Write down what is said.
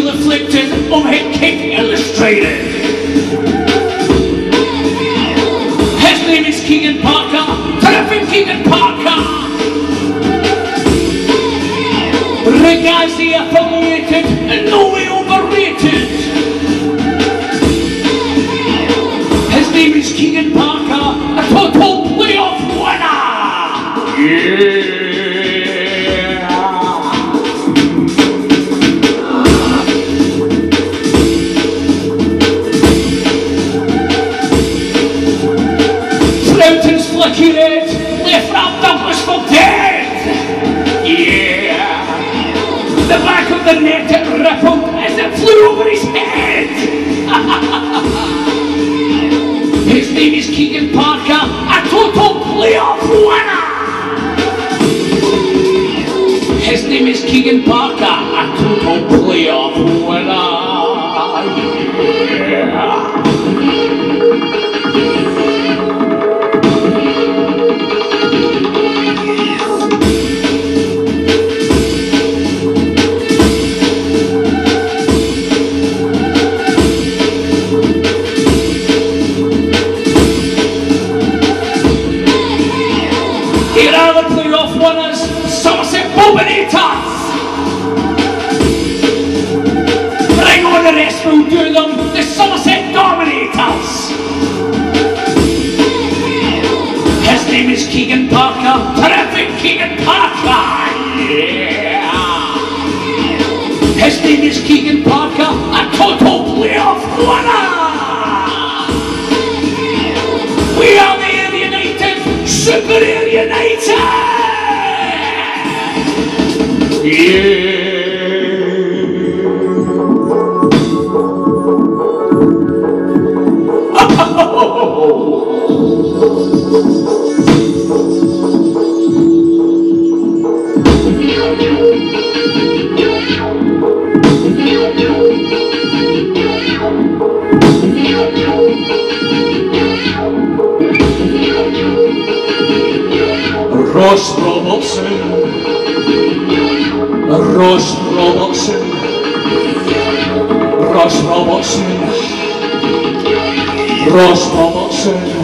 skill afflicted, unhit kick illustrated. His name is Keigan Parker, terrific Keigan Parker. The affiliated and no way overrated. His name is Keigan Parker, a total playoff winner. Yeah. It, left up Douglas for dead. Yeah. The back of the net it rippled as it flew over his head. his name is Keigan Parker, a total playoff winner. His name is Keigan Parker, a total playoff winner. Yeah. Here are the playoff winners, Somerset Bobanators. Bring on the rest, we'll do them, the Somerset Dominators. His name is Keigan Parker, terrific Keigan Parker. Yeah. His name is Keigan Parker, a total super alienated. Ross Rostromosen, Rostromosen, Rostromosen, Rostromosen,